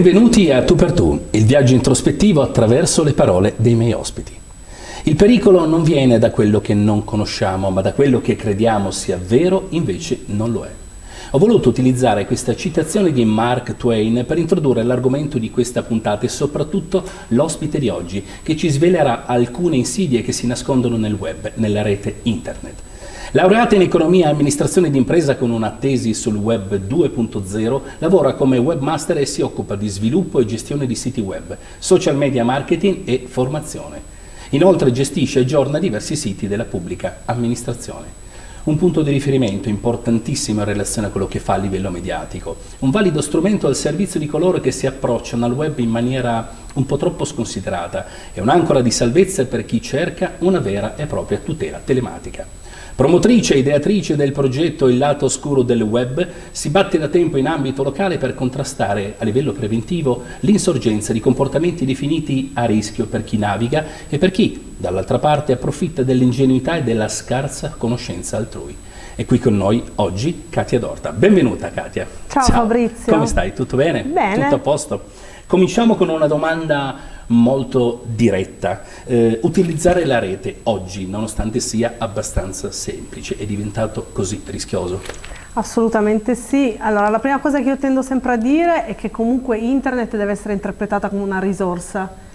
Benvenuti a Tu per Tu, il viaggio introspettivo attraverso le parole dei miei ospiti. Il pericolo non viene da quello che non conosciamo, ma da quello che crediamo sia vero, invece non lo è. Ho voluto utilizzare questa citazione di Mark Twain per introdurre l'argomento di questa puntata e soprattutto l'ospite di oggi, che ci svelerà alcune insidie che si nascondono nel web, nella rete internet. Laureata in economia e amministrazione d'impresa con una tesi sul web 2.0, lavora come webmaster e si occupa di sviluppo e gestione di siti web, social media marketing e formazione. Inoltre gestisce e aggiorna diversi siti della pubblica amministrazione. Un punto di riferimento importantissimo in relazione a quello che fa a livello mediatico, un valido strumento al servizio di coloro che si approcciano al web in maniera un po' troppo sconsiderata e un'ancora di salvezza per chi cerca una vera e propria tutela telematica. Promotrice e ideatrice del progetto Il lato oscuro del web, si batte da tempo in ambito locale per contrastare a livello preventivo l'insorgenza di comportamenti definiti a rischio per chi naviga e per chi, dall'altra parte, approfitta dell'ingenuità e della scarsa conoscenza altrui. È qui con noi oggi Katia Dorta. Benvenuta Katia. Ciao, Ciao. Fabrizio. Come stai? Tutto bene? Bene. Tutto a posto? Cominciamo con una domanda molto diretta. Eh, utilizzare la rete oggi, nonostante sia abbastanza semplice, è diventato così rischioso? Assolutamente sì. Allora, la prima cosa che io tendo sempre a dire è che comunque internet deve essere interpretata come una risorsa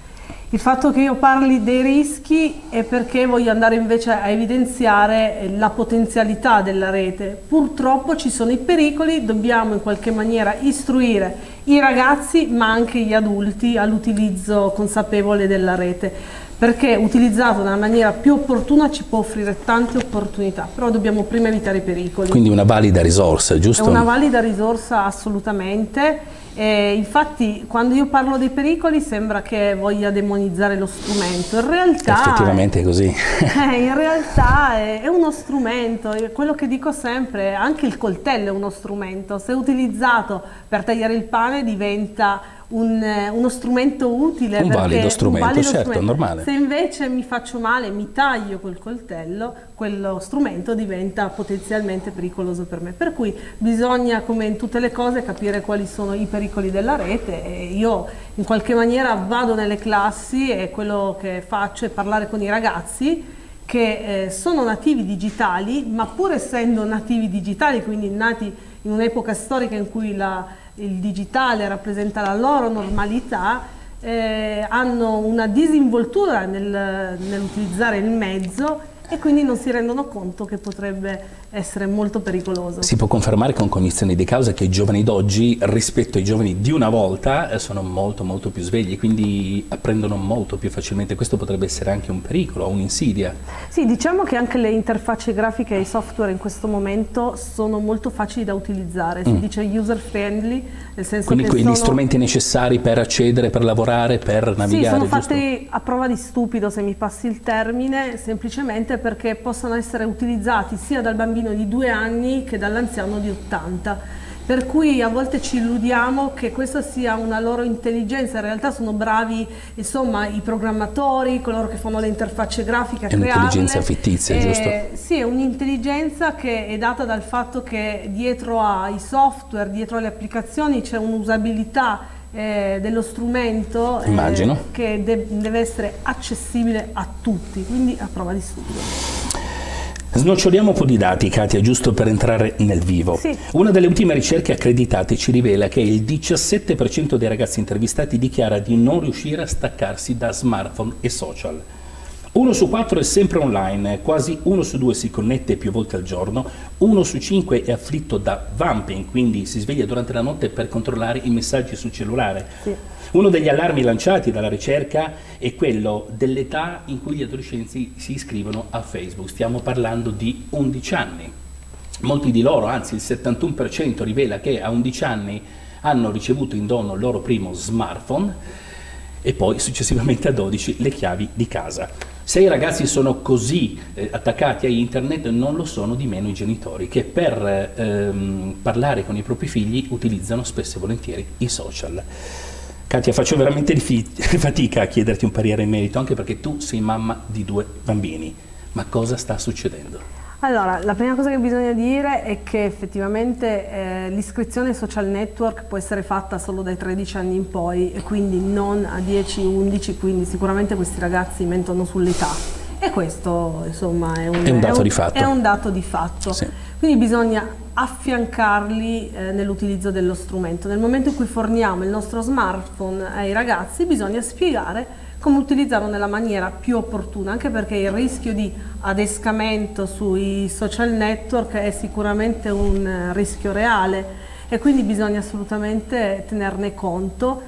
il fatto che io parli dei rischi è perché voglio andare invece a evidenziare la potenzialità della rete. Purtroppo ci sono i pericoli, dobbiamo in qualche maniera istruire i ragazzi ma anche gli adulti all'utilizzo consapevole della rete perché utilizzato nella maniera più opportuna ci può offrire tante opportunità, però dobbiamo prima evitare i pericoli. Quindi una valida risorsa, giusto? È una valida risorsa assolutamente e infatti quando io parlo dei pericoli sembra che voglia demonizzare lo strumento, in realtà... Effettivamente è così. Eh, in realtà è, è, uno strumento, quello che dico sempre, anche il coltello è uno strumento, se utilizzato per tagliare il pane diventa un, uno strumento utile. Un valido strumento, un valido certo, strumento. normale. Se invece mi faccio male, mi taglio col coltello, quello strumento diventa potenzialmente pericoloso per me. Per cui bisogna, come in tutte le cose, capire quali sono i pericoli della rete e io in qualche maniera vado nelle classi e quello che faccio è parlare con i ragazzi che eh, sono nativi digitali, ma pur essendo nativi digitali, quindi nati in un'epoca storica in cui la il digitale rappresenta la loro normalità, eh, hanno una disinvoltura nel, nell'utilizzare il mezzo e quindi non si rendono conto che potrebbe essere molto pericoloso. Si può confermare con cognizione di causa che i giovani d'oggi rispetto ai giovani di una volta eh, sono molto molto più svegli, quindi apprendono molto più facilmente, questo potrebbe essere anche un pericolo, un'insidia. Sì, diciamo che anche le interfacce grafiche e i software in questo momento sono molto facili da utilizzare, si mm. dice user friendly, nel senso quindi che quegli sono... strumenti necessari per accedere, per lavorare, per navigare, Sì, sono giusto? fatti a prova di stupido se mi passi il termine, semplicemente perché possono essere utilizzati sia dal bambino di due anni che dall'anziano di 80 per cui a volte ci illudiamo che questa sia una loro intelligenza, in realtà sono bravi insomma, i programmatori, coloro che fanno le interfacce grafiche È un'intelligenza fittizia, eh, giusto? Sì, è un'intelligenza che è data dal fatto che dietro ai software, dietro alle applicazioni c'è un'usabilità eh, dello strumento eh, che de deve essere accessibile a tutti, quindi a prova di studio. Snoccioliamo un po' di dati, Katia, giusto per entrare nel vivo. Sì. Una delle ultime ricerche accreditate ci rivela che il 17% dei ragazzi intervistati dichiara di non riuscire a staccarsi da smartphone e social. Uno su quattro è sempre online, quasi uno su due si connette più volte al giorno, uno su cinque è afflitto da vamping, quindi si sveglia durante la notte per controllare i messaggi sul cellulare. Sì. Uno degli allarmi lanciati dalla ricerca è quello dell'età in cui gli adolescenti si iscrivono a Facebook, stiamo parlando di 11 anni. Molti di loro, anzi il 71% rivela che a 11 anni hanno ricevuto in dono il loro primo smartphone e poi successivamente a 12 le chiavi di casa. Se i ragazzi sono così eh, attaccati a internet non lo sono di meno i genitori che per ehm, parlare con i propri figli utilizzano spesso e volentieri i social. Katia, faccio veramente fatica a chiederti un parere in merito, anche perché tu sei mamma di due bambini. Ma cosa sta succedendo? Allora, la prima cosa che bisogna dire è che effettivamente eh, l'iscrizione ai social network può essere fatta solo dai 13 anni in poi e quindi non a 10-11, quindi sicuramente questi ragazzi mentono sull'età. E questo insomma è un, è un dato è un, di fatto. È un dato di fatto. Sì. Quindi bisogna affiancarli eh, nell'utilizzo dello strumento. Nel momento in cui forniamo il nostro smartphone ai ragazzi bisogna spiegare come utilizzarlo nella maniera più opportuna, anche perché il rischio di adescamento sui social network è sicuramente un eh, rischio reale e quindi bisogna assolutamente tenerne conto.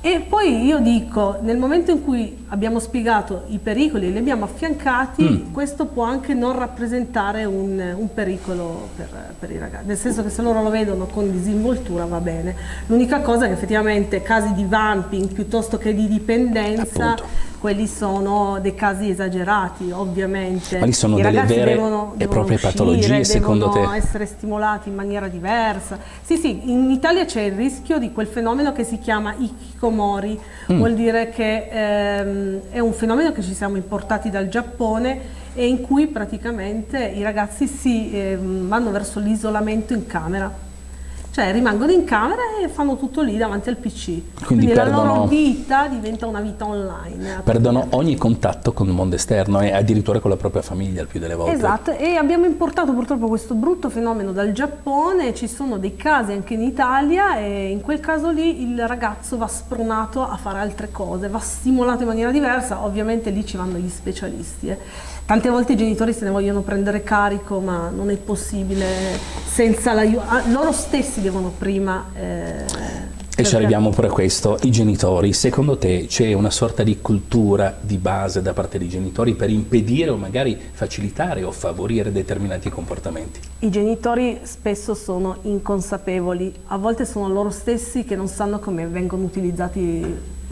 E poi io dico, nel momento in cui abbiamo spiegato i pericoli li abbiamo affiancati, mm. questo può anche non rappresentare un, un pericolo per, per, i ragazzi, nel senso che se loro lo vedono con disinvoltura va bene. L'unica cosa è che effettivamente casi di vamping piuttosto che di dipendenza Appunto quelli sono dei casi esagerati ovviamente. Quali sono I delle vere devono, e proprie uscire, patologie secondo te? Devono essere stimolati in maniera diversa. Sì, sì, in Italia c'è il rischio di quel fenomeno che si chiama ikikomori, mm. vuol dire che ehm, è un fenomeno che ci siamo importati dal Giappone e in cui praticamente i ragazzi si ehm, vanno verso l'isolamento in camera cioè rimangono in camera e fanno tutto lì davanti al PC. Quindi, Quindi perdono, la loro vita diventa una vita online. Perdono ogni contatto con il mondo esterno e addirittura con la propria famiglia il più delle volte. Esatto, e abbiamo importato purtroppo questo brutto fenomeno dal Giappone, ci sono dei casi anche in Italia e in quel caso lì il ragazzo va spronato a fare altre cose, va stimolato in maniera diversa, ovviamente lì ci vanno gli specialisti. Eh. Tante volte i genitori se ne vogliono prendere carico, ma non è possibile senza l'aiuto. Ah, loro stessi devono prima... Eh, e ci arriviamo pure a questo, i genitori, secondo te c'è una sorta di cultura di base da parte dei genitori per impedire o magari facilitare o favorire determinati comportamenti? I genitori spesso sono inconsapevoli, a volte sono loro stessi che non sanno come vengono utilizzati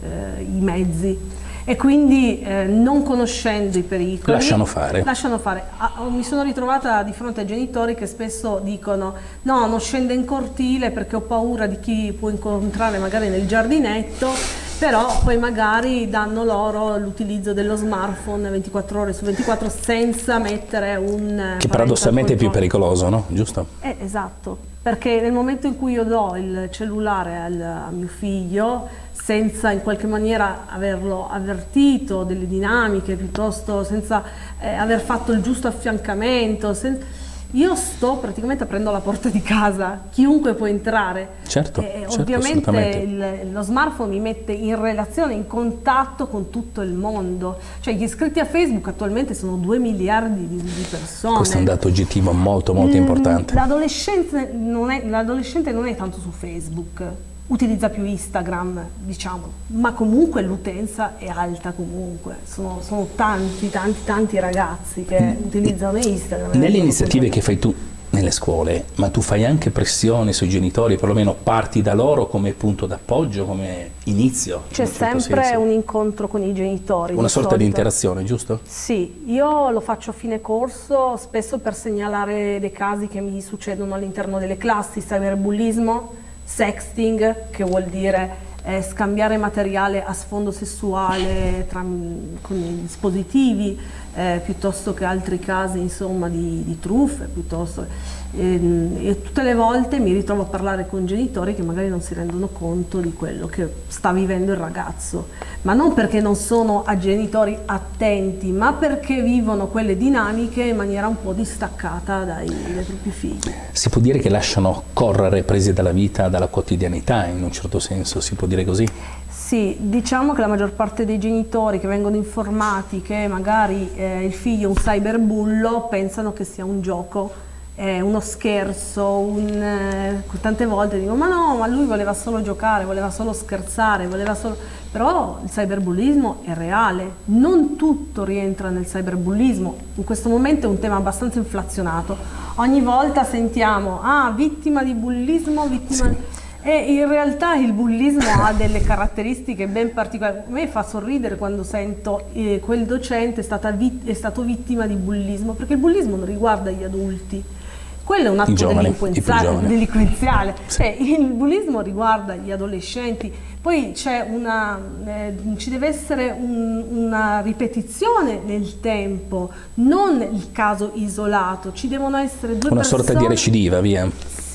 eh, i mezzi e quindi eh, non conoscendo i pericoli lasciano fare. Lasciano fare. Ah, oh, mi sono ritrovata di fronte ai genitori che spesso dicono no non scendo in cortile perché ho paura di chi può incontrare magari nel giardinetto però poi magari danno loro l'utilizzo dello smartphone 24 ore su 24 senza mettere un che paradossalmente è più pericoloso no? giusto? Eh, esatto perché nel momento in cui io do il cellulare al, a mio figlio senza in qualche maniera averlo avvertito delle dinamiche, piuttosto senza eh, aver fatto il giusto affiancamento. Io sto praticamente aprendo la porta di casa, chiunque può entrare. Certo, eh, certo ovviamente il, lo smartphone mi mette in relazione, in contatto con tutto il mondo. Cioè gli iscritti a Facebook attualmente sono 2 miliardi di, di persone. Questo è un dato oggettivo molto molto mm, importante. L'adolescente non, l'adolescente non è tanto su Facebook utilizza più Instagram, diciamo, ma comunque l'utenza è alta comunque, sono, sono, tanti, tanti, tanti ragazzi che utilizzano Instagram. Nelle iniziative che fai tu nelle scuole, ma tu fai anche pressione sui genitori, perlomeno parti da loro come punto d'appoggio, come inizio? C'è certo sempre senso. un incontro con i genitori. Una di sorta solito. di interazione, giusto? Sì, io lo faccio a fine corso, spesso per segnalare dei casi che mi succedono all'interno delle classi, cyberbullismo, sexting, che vuol dire eh, scambiare materiale a sfondo sessuale tra, con dispositivi, eh, piuttosto che altri casi insomma, di, di truffe, piuttosto, e tutte le volte mi ritrovo a parlare con genitori che magari non si rendono conto di quello che sta vivendo il ragazzo, ma non perché non sono a genitori attenti, ma perché vivono quelle dinamiche in maniera un po' distaccata dai, dai propri figli. Si può dire che lasciano correre presi dalla vita, dalla quotidianità, in un certo senso, si può dire così? Sì, diciamo che la maggior parte dei genitori che vengono informati che magari eh, il figlio è un cyberbullo pensano che sia un gioco, eh, uno scherzo, un, eh, tante volte dicono ma no, ma lui voleva solo giocare, voleva solo scherzare, voleva solo... però il cyberbullismo è reale, non tutto rientra nel cyberbullismo, in questo momento è un tema abbastanza inflazionato, ogni volta sentiamo ah vittima di bullismo, vittima... Sì e in realtà il bullismo ha delle caratteristiche ben particolari. A me fa sorridere quando sento eh, quel docente è, è, stato vittima di bullismo, perché il bullismo non riguarda gli adulti. Quello è un atto giovani, delinquenziale. Sì. Cioè, il bullismo riguarda gli adolescenti, poi una, eh, ci deve essere un, una ripetizione nel tempo, non il caso isolato, ci devono essere due una persone... sorta di recidiva, via.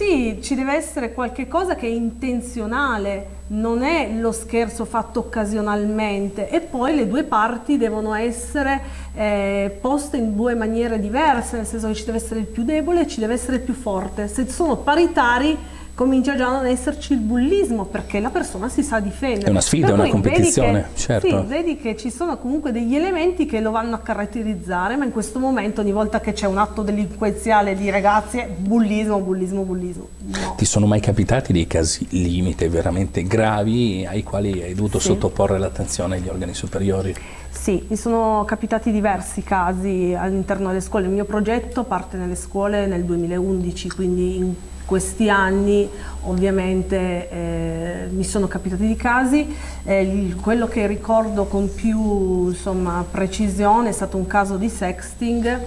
Sì, ci deve essere qualche cosa che è intenzionale, non è lo scherzo fatto occasionalmente e poi le due parti devono essere eh, poste in due maniere diverse, nel senso che ci deve essere il più debole e ci deve essere il più forte. Se sono paritari comincia già a non esserci il bullismo perché la persona si sa difendere. È una sfida, è una competizione, vedi che, certo. Sì, vedi che ci sono comunque degli elementi che lo vanno a caratterizzare, ma in questo momento ogni volta che c'è un atto delinquenziale di ragazzi, bullismo, bullismo, bullismo. No. Ti sono mai capitati dei casi limite veramente gravi ai quali hai dovuto sì. sottoporre l'attenzione agli organi superiori? Sì, mi sono capitati diversi casi all'interno delle scuole. Il mio progetto parte nelle scuole nel 2011, quindi in questi anni ovviamente eh, mi sono capitati di casi, eh, quello che ricordo con più insomma, precisione è stato un caso di sexting,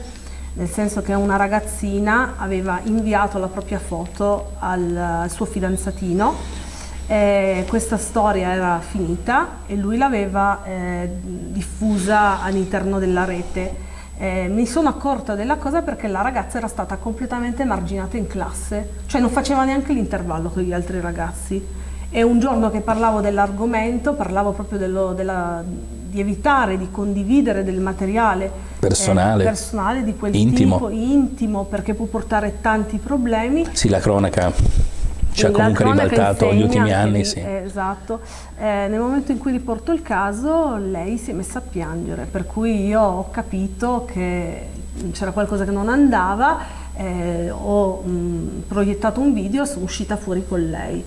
nel senso che una ragazzina aveva inviato la propria foto al, al suo fidanzatino, eh, questa storia era finita e lui l'aveva eh, diffusa all'interno della rete eh, mi sono accorta della cosa perché la ragazza era stata completamente marginata in classe, cioè non faceva neanche l'intervallo con gli altri ragazzi. E un giorno che parlavo dell'argomento, parlavo proprio dello, della, di evitare di condividere del materiale personale, eh, personale di quel intimo. tipo, intimo, perché può portare tanti problemi. Sì, la cronaca ci ha comunque ribaltato negli ultimi anni. Sì. esatto. Eh, nel momento in cui riporto il caso lei si è messa a piangere, per cui io ho capito che c'era qualcosa che non andava, eh, ho mh, proiettato un video e sono uscita fuori con lei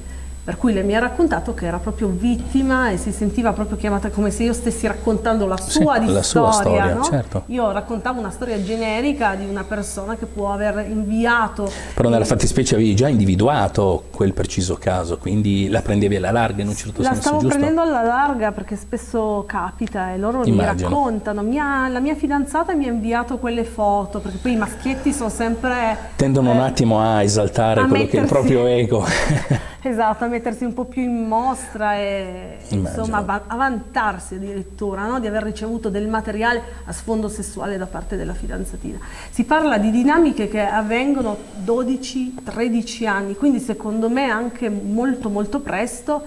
per cui lei mi ha raccontato che era proprio vittima e si sentiva proprio chiamata come se io stessi raccontando la sua sì, la storia, sua storia no? certo. io raccontavo una storia generica di una persona che può aver inviato però nella fattispecie avevi già individuato quel preciso caso quindi la prendevi alla larga in un certo la senso stavo giusto? prendendo alla larga perché spesso capita e loro Immagino. mi raccontano mia, la mia fidanzata mi ha inviato quelle foto perché poi i maschietti sono sempre tendono eh, un attimo a esaltare a quello che è il proprio ego esatto a mettersi un po' più in mostra e insomma, a vantarsi addirittura no? di aver ricevuto del materiale a sfondo sessuale da parte della fidanzatina. Si parla di dinamiche che avvengono 12-13 anni, quindi secondo me anche molto molto presto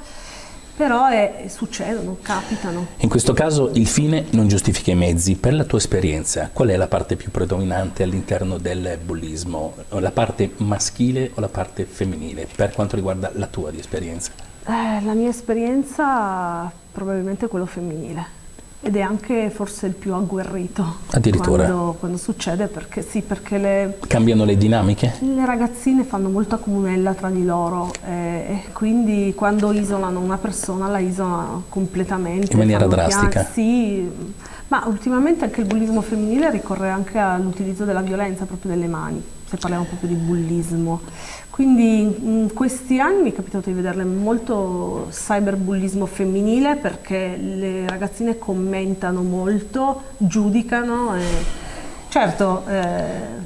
però è, succedono, capitano. In questo caso il fine non giustifica i mezzi. Per la tua esperienza, qual è la parte più predominante all'interno del bullismo? La parte maschile o la parte femminile, per quanto riguarda la tua di esperienza? Eh, la mia esperienza probabilmente è quello femminile ed è anche forse il più agguerrito addirittura. quando, quando succede perché sì perché le cambiano le dinamiche? le ragazzine fanno molta comunella tra di loro eh, e quindi quando isolano una persona la isolano completamente in maniera drastica. sì ma ultimamente anche il bullismo femminile ricorre anche all'utilizzo della violenza proprio delle mani se parliamo proprio di bullismo. Quindi in questi anni mi è capitato di vederle molto cyberbullismo femminile perché le ragazzine commentano molto, giudicano. E Certo, eh,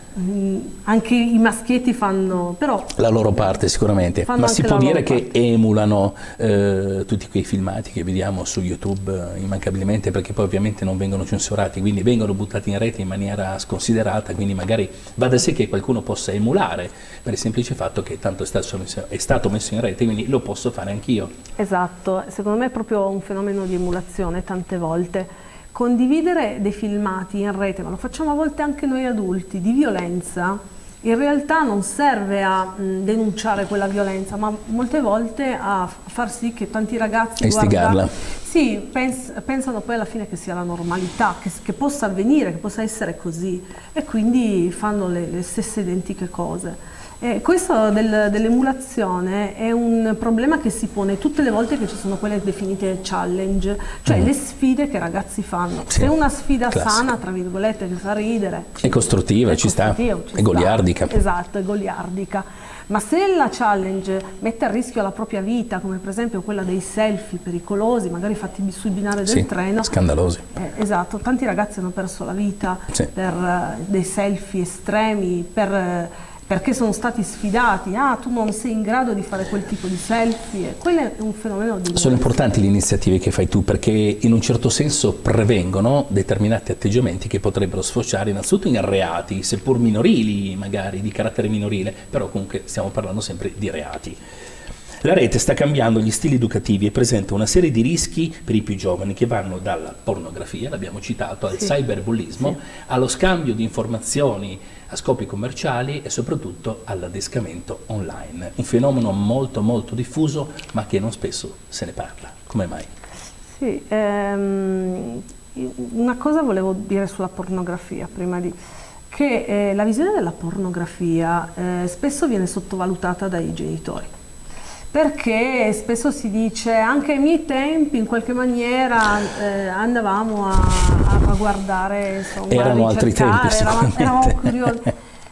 anche i maschietti fanno, però... La loro parte sicuramente, ma si può dire che emulano eh, tutti quei filmati che vediamo su YouTube eh, immancabilmente perché poi ovviamente non vengono censurati, quindi vengono buttati in rete in maniera sconsiderata, quindi magari va da sé che qualcuno possa emulare per il semplice fatto che tanto è stato messo, è stato messo in rete, quindi lo posso fare anch'io. Esatto, secondo me è proprio un fenomeno di emulazione tante volte condividere dei filmati in rete, ma lo facciamo a volte anche noi adulti, di violenza, in realtà non serve a mh, denunciare quella violenza, ma molte volte a far sì che tanti ragazzi guardano, sì, pens pensano poi alla fine che sia la normalità, che, che, possa avvenire, che possa essere così e quindi fanno le, le stesse identiche cose. Eh, questo del, dell'emulazione è un problema che si pone tutte le volte che ci sono quelle definite challenge, cioè mm. le sfide che i ragazzi fanno. Sì. Se una sfida Classico. sana, tra virgolette, che fa ridere, è costruttiva, è ci sta, ci è goliardica. Esatto, è goliardica. Ma se la challenge mette a rischio la propria vita, come per esempio quella dei selfie pericolosi, magari fatti sui binari del sì, treno, scandalosi. Eh, esatto, tanti ragazzi hanno perso la vita sì. per uh, dei selfie estremi, per uh, perché sono stati sfidati, ah tu non sei in grado di fare quel tipo di selfie, quello è un fenomeno di... Sono importanti le iniziative che fai tu perché in un certo senso prevengono determinati atteggiamenti che potrebbero sfociare innanzitutto in reati, seppur minorili magari, di carattere minorile, però comunque stiamo parlando sempre di reati. La rete sta cambiando gli stili educativi e presenta una serie di rischi per i più giovani che vanno dalla pornografia, l'abbiamo citato, al sì. cyberbullismo, sì. allo scambio di informazioni a scopi commerciali e soprattutto all'adescamento online. Un fenomeno molto molto diffuso ma che non spesso se ne parla. Come mai? Sì, ehm, una cosa volevo dire sulla pornografia prima di che eh, la visione della pornografia eh, spesso viene sottovalutata dai genitori perché spesso si dice anche ai miei tempi in qualche maniera eh, andavamo a, a guardare insomma, erano a altri tempi eravamo, eravamo curiosi.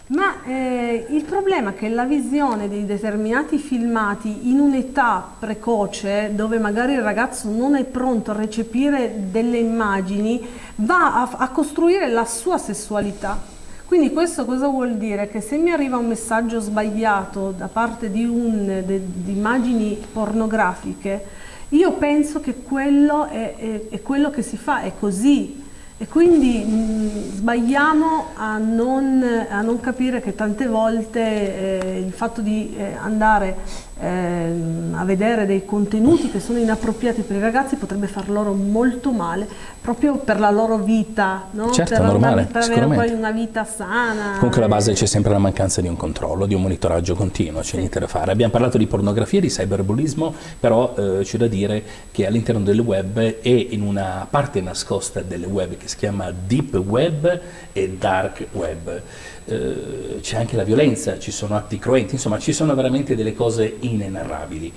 Ma eh, il problema è che la visione di determinati filmati in un'età precoce dove magari il ragazzo non è pronto a recepire delle immagini va a, a costruire la sua sessualità quindi questo cosa vuol dire? Che se mi arriva un messaggio sbagliato da parte di, un, de, di immagini pornografiche, io penso che quello è, è, è, quello che si fa, è così. E quindi mh, sbagliamo a non, a non, capire che tante volte eh, il fatto di eh, andare a vedere dei contenuti che sono inappropriati per i ragazzi potrebbe far loro molto male proprio per la loro vita, no? certo, per, normale, una, per avere poi una vita sana. Comunque alla base c'è sempre la mancanza di un controllo, di un monitoraggio continuo, c'è sì. niente da fare. Abbiamo parlato di pornografia, di cyberbullismo, però eh, c'è da dire che all'interno del web e in una parte nascosta del web che si chiama deep web e dark web eh, c'è anche la violenza, ci sono atti cruenti, insomma ci sono veramente delle cose inenarrabili.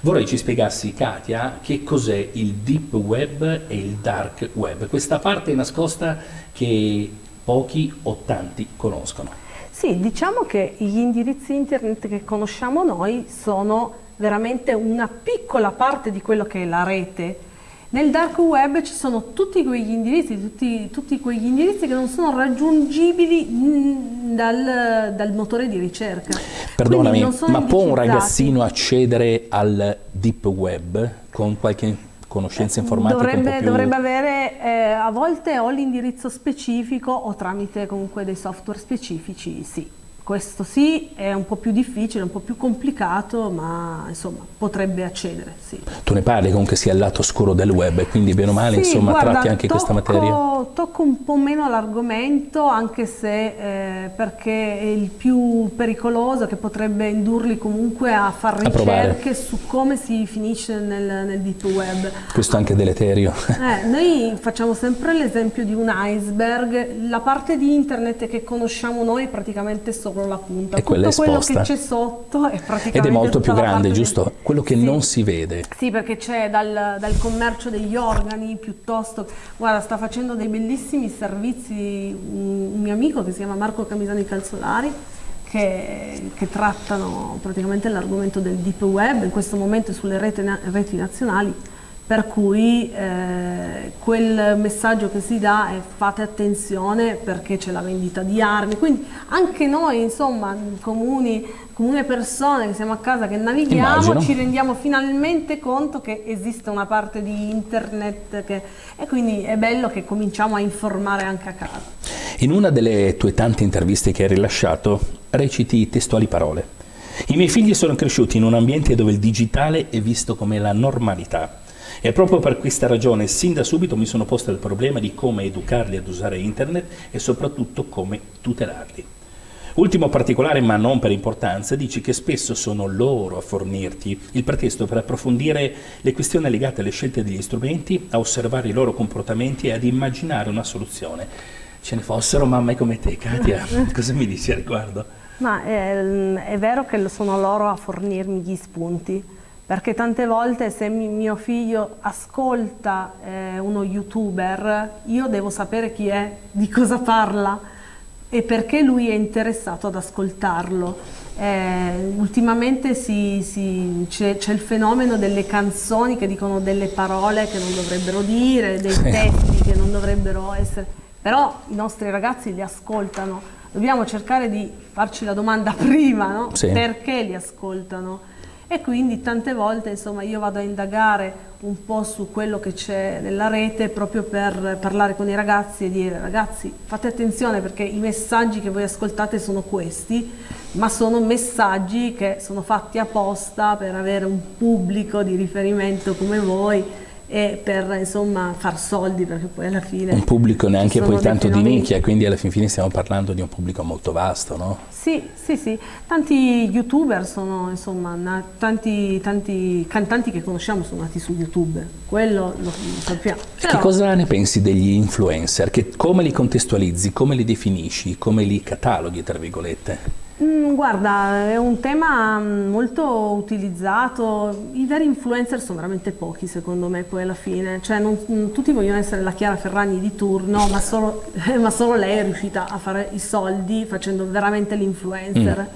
Vorrei ci spiegassi, Katia, che cos'è il deep web e il dark web, questa parte nascosta che pochi o tanti conoscono. Sì, diciamo che gli indirizzi internet che conosciamo noi sono veramente una piccola parte di quello che è la rete nel dark web ci sono tutti quegli indirizzi, tutti, tutti quegli indirizzi che non sono raggiungibili dal, dal motore di ricerca. Perdonami, ma può un ragazzino accedere al deep web con qualche conoscenza informatica? Dovrebbe, più... dovrebbe avere eh, a volte o l'indirizzo specifico o tramite comunque dei software specifici, sì. Questo sì, è un po' più difficile, un po' più complicato, ma insomma potrebbe accedere, sì. Tu ne parli comunque sia il lato scuro del web e quindi bene o male sì, insomma guarda, tratti anche tocco, questa materia? Tocco un po' meno l'argomento, anche se eh, perché è il più pericoloso che potrebbe indurli comunque a fare ricerche a su come si finisce nel, nel, deep web. Questo anche deleterio. Eh, noi facciamo sempre l'esempio di un iceberg, la parte di internet che conosciamo noi è praticamente solo solo la punta. E Tutto quello che c'è sotto è praticamente Ed è molto più grande, giusto? Di... Quello che sì. non si vede. Sì, perché c'è dal, dal, commercio degli organi piuttosto... Guarda, sta facendo dei bellissimi servizi un, un mio amico che si chiama Marco Camisani Calzolari che, che, trattano praticamente l'argomento del deep web in questo momento sulle reti, reti nazionali per cui eh, quel messaggio che si dà è fate attenzione perché c'è la vendita di armi, quindi anche noi insomma comuni, comuni persone che siamo a casa, che navighiamo, Immagino. ci rendiamo finalmente conto che esiste una parte di internet che, e quindi è bello che cominciamo a informare anche a casa. In una delle tue tante interviste che hai rilasciato reciti testuali parole. I miei figli sono cresciuti in un ambiente dove il digitale è visto come la normalità e proprio per questa ragione, sin da subito mi sono posto il problema di come educarli ad usare internet e soprattutto come tutelarli. Ultimo particolare, ma non per importanza, dici che spesso sono loro a fornirti il pretesto per approfondire le questioni legate alle scelte degli strumenti, a osservare i loro comportamenti e ad immaginare una soluzione. Ce ne fossero mamme come te, Katia, cosa mi dici al riguardo? Ma è, ehm, è vero che sono loro a fornirmi gli spunti, perché tante volte se mio figlio ascolta eh, uno youtuber io devo sapere chi è, di cosa parla e perché lui è interessato ad ascoltarlo. Eh, ultimamente c'è, il fenomeno delle canzoni che dicono delle parole che non dovrebbero dire, dei testi che non dovrebbero essere però i nostri ragazzi li ascoltano, dobbiamo cercare di farci la domanda prima, no? Sì. perché li ascoltano? E quindi tante volte insomma, io vado a indagare un po' su quello che c'è nella rete proprio per parlare con i ragazzi e dire ragazzi fate attenzione perché i messaggi che voi ascoltate sono questi, ma sono messaggi che sono fatti apposta per avere un pubblico di riferimento come voi e per insomma far soldi perché poi alla fine un pubblico neanche poi tanto di nicchia quindi alla fin fine stiamo parlando di un pubblico molto vasto no? Sì, sì, sì, tanti youtuber sono, insomma, na- tanti, tanti cantanti che conosciamo sono nati su YouTube, quello lo, lo sappiamo. che Però- cosa ne pensi degli influencer? Che, come li contestualizzi, come li definisci, come li cataloghi tra virgolette? Mm, guarda, è un tema mm, molto utilizzato, i veri influencer sono veramente pochi secondo me poi alla fine, cioè non- mm, tutti vogliono essere la Chiara Ferragni di turno, ma solo, ma solo lei è riuscita a fare i soldi facendo veramente l'influencer.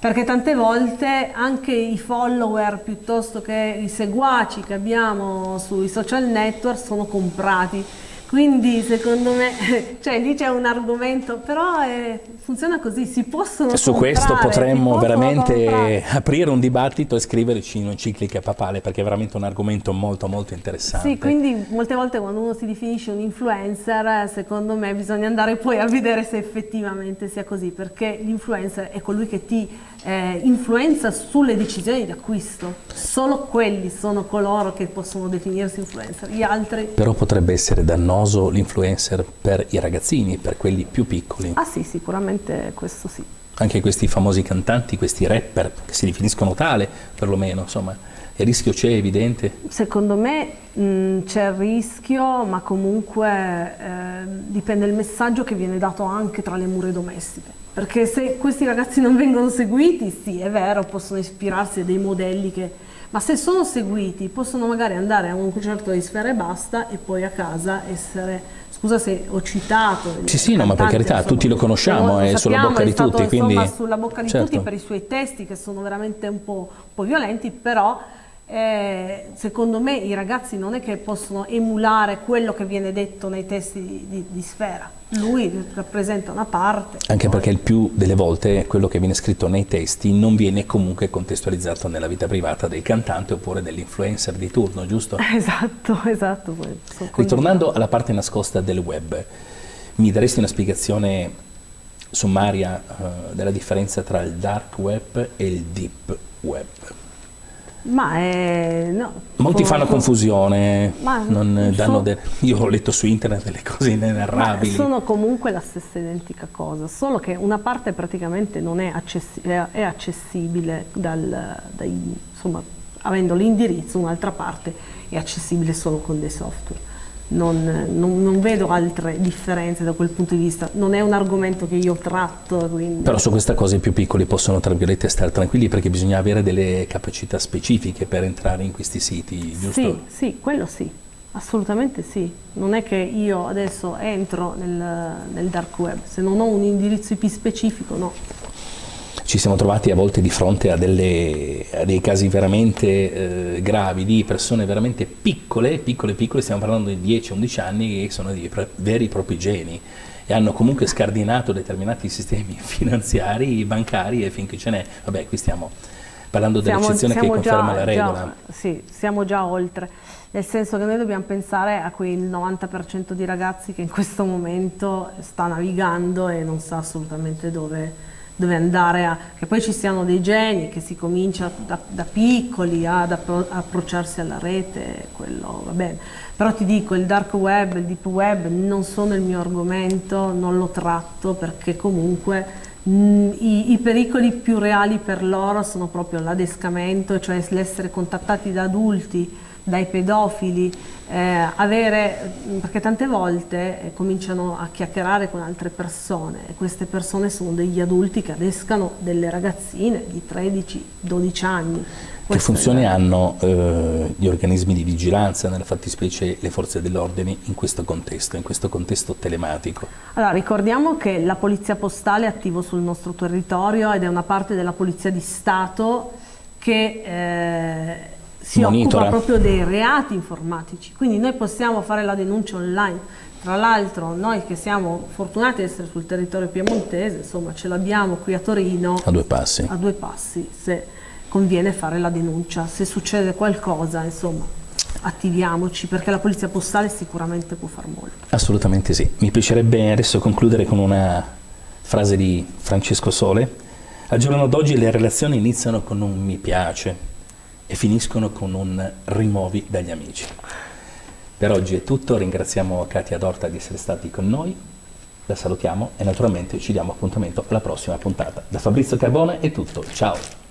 Perché tante volte anche i follower piuttosto che i seguaci che abbiamo sui social network sono comprati. Quindi secondo me, cioè lì c'è un argomento, però eh, funziona così, si possono Su comprare, questo potremmo veramente comprare. aprire un dibattito e scriverci un'enciclica papale perché è veramente un argomento molto molto interessante. Sì, quindi molte volte quando uno si definisce un influencer, eh, secondo me bisogna andare poi a vedere se effettivamente sia così, perché l'influencer è colui che ti eh, influenza sulle decisioni di acquisto. Solo quelli sono coloro che possono definirsi influencer, gli altri... Però potrebbe essere dannoso l'influencer per i ragazzini, per quelli più piccoli. Ah sì, sicuramente questo sì. Anche questi famosi cantanti, questi rapper che si definiscono tale, perlomeno, insomma, il rischio c'è, è evidente. Secondo me c'è il rischio, ma comunque eh, dipende il messaggio che viene dato anche tra le mura domestiche. Perché se questi ragazzi non vengono seguiti, sì, è vero, possono ispirarsi a dei modelli che... Ma se sono seguiti, possono magari andare a un concerto di Sfera e Basta e poi a casa essere... Scusa se ho citato... Sì, sì, no, ma per carità, insomma, tutti lo conosciamo, lo è sulla bocca di tutti, quindi- insomma, sulla bocca di certo. tutti per i suoi testi che sono veramente un po', un po' violenti, però eh, secondo me i ragazzi non è che possono emulare quello che viene detto nei testi di, di- di Sfera. Lui rappresenta una parte. Anche poi- perché il più delle volte quello che viene scritto nei testi non viene comunque contestualizzato nella vita privata del cantante oppure dell'influencer di turno, giusto? Esatto, esatto. Ritornando alla parte nascosta del web, mi daresti una spiegazione sommaria eh, della differenza tra il dark web e il deep web? Ma è... No, Molti sono- fanno confusione, Ma non non danno so- de- io ho letto su internet delle cose inenarrabili. sono comunque la stessa identica cosa, solo che una parte praticamente non è, accessi- è accessibile dal, dai- insomma, avendo l'indirizzo, un'altra parte è accessibile solo con dei software. Non, non- non vedo altre differenze da quel punto di vista, non è un argomento che io tratto, quindi... Però su questa cosa i più piccoli possono, tra virgolette, stare tranquilli perché bisogna avere delle capacità specifiche per entrare in questi siti, giusto? Sì, sì, quello sì, assolutamente sì. Non è che io adesso entro nel, nel dark web, se non ho un indirizzo IP specifico, no. Ci siamo trovati a volte di fronte a, delle- a dei casi veramente eh, gravi di persone veramente piccole, piccole, piccole, stiamo parlando di 10-11 anni, che sono dei veri e propri geni e hanno comunque scardinato determinati sistemi finanziari, bancari e finché ce n'è, vabbè qui stiamo parlando dell'eccezione che conferma già- la regola. già- sì, siamo già oltre, nel senso che noi dobbiamo pensare a quel 90% di ragazzi che in questo momento sta navigando e non sa assolutamente dove, dove andare a, che poi ci siano dei geni, che si comincia da, da piccoli ad appro- approcciarsi alla rete, quello va bene. Però ti dico, il dark web, il deep web non sono il mio argomento, non lo tratto perché comunque Mm, I, i pericoli più reali per loro sono proprio l'adescamento, cioè l'essere contattati da adulti, dai pedofili, eh, avere, perché tante volte eh, cominciano a chiacchierare con altre persone e queste persone sono degli adulti che adescano delle ragazzine di 13-12 anni. Che funzione il- hanno eh, gli organismi di vigilanza, nella fattispecie le forze dell'ordine, in questo contesto, in questo contesto telematico? Allora, ricordiamo che la Polizia Postale è attivo sul nostro territorio ed è una parte della Polizia di Stato che eh, si Monitora. occupa proprio dei reati informatici. Quindi noi possiamo fare la denuncia online, Tra l'altro noi che siamo fortunati ad essere sul territorio piemontese, insomma ce l'abbiamo qui a Torino. A due passi. A due passi, se conviene fare la denuncia. Se succede qualcosa, insomma, attiviamoci perché la polizia postale sicuramente può far molto. Assolutamente sì. Mi piacerebbe adesso concludere con una frase di Francesco Sole. Al giorno d'oggi le relazioni iniziano con un mi piace e finiscono con un rimuovi dagli amici. Per oggi è tutto, ringraziamo Katia Dorta di essere stati con noi, la salutiamo e naturalmente ci diamo appuntamento alla prossima puntata. Da Fabrizio Carbone è tutto, ciao!